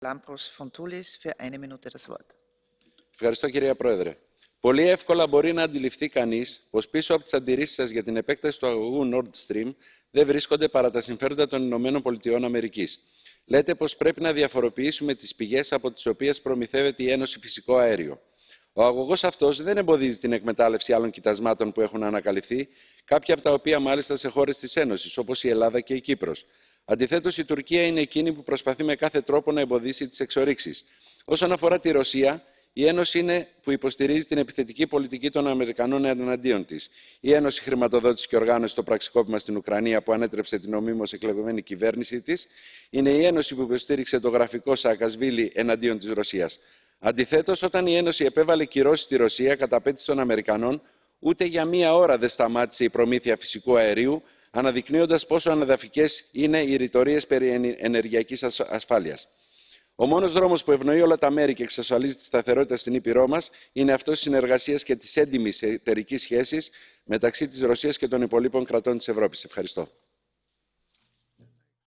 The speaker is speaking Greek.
Lampros Fontoulis für eine Minute das Wort. Ευχαριστώ κυρία Πρόεδρε. Πολύ εύκολα μπορεί να αντιληφθεί κανείς πως πίσω από τις αντιρρήσεις σας για την επέκταση του αγωγού Nord Stream δεν βρίσκονται παρά τα συμφέροντα των Ηνωμένων Πολιτειών Αμερικής. Λέτε πως πρέπει να διαφοροποιήσουμε τις πηγές από τις οποίες προμηθεύεται η Ένωση Φυσικό Αέριο. Ο αγωγός αυτός δεν εμποδίζει την εκμετάλλευση άλλων κοιτασμάτων που έχουν ανακαλυφθεί, κάποια από τα οποία μάλιστα σε χώρες της Ένωσης, όπως η Ελλάδα και η Κύπρος. Αντιθέτως, η Τουρκία είναι εκείνη που προσπαθεί με κάθε τρόπο να εμποδίσει τις εξορίξεις. Όσον αφορά τη Ρωσία, η Ένωση είναι που υποστηρίζει την επιθετική πολιτική των Αμερικανών εναντίον της. Η Ένωση χρηματοδότησε και οργάνωσε το πραξικόπημα στην Ουκρανία που ανέτρεψε την νομίμω εκλεγμένη κυβέρνησή της. Είναι η Ένωση που υποστήριξε το γραφικό Σαακασβίλη εναντίον της Ρωσίας. Αντιθέτως, όταν η Ένωση επέβαλε κυρώσεις στη Ρωσία κατά απέτηση των Αμερικανών, ούτε για μία ώρα δεν σταμάτησε η προμήθεια φυσικού αερίου, αναδεικνύοντας πόσο ανεδαφικέ είναι οι ρητορίες περί ενεργειακής ασφάλειας. Ο μόνος δρόμος που ευνοεί όλα τα μέρη και εξασφαλίζει τη σταθερότητα στην Ήπειρό μας είναι αυτός της συνεργασίας και της έντιμης εταιρικής σχέσης μεταξύ της Ρωσίας και των υπολείπων κρατών της Ευρώπης. Ευχαριστώ.